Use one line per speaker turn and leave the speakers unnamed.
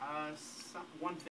Uh, one thing.